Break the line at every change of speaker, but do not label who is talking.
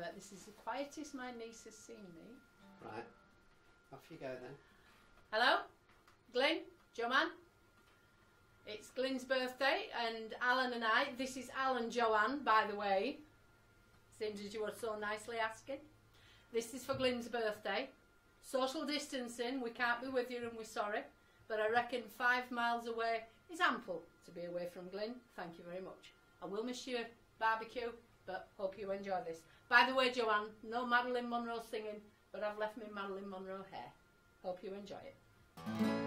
bet this is the quietest my niece has seen me.
Right. Off you go then.
Hello, Glynn, Joanne. It's Glynn's birthday, and Alan and I. This is Alan Joanne, by the way. Seems as you were so nicely asking. This is for Glynn's birthday. Social distancing, we can't be with you and we're sorry, but I reckon five miles away is ample to be away from Glynn. Thank you very much. I will miss your barbecue, but hope you enjoy this. By the way, Joanne, no Marilyn Monroe singing, but I've left me Marilyn Monroe hair. Hope you enjoy it.